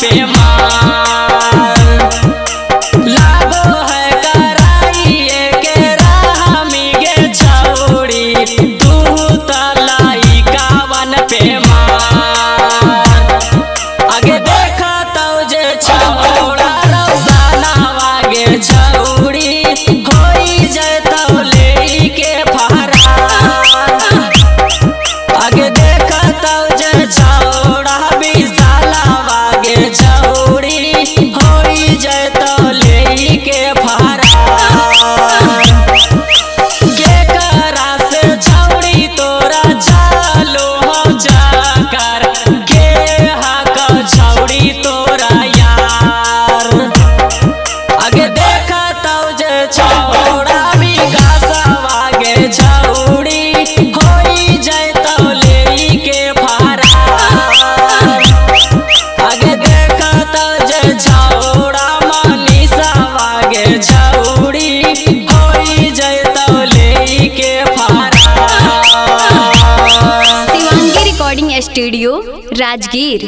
Damn. Studio Rajgir.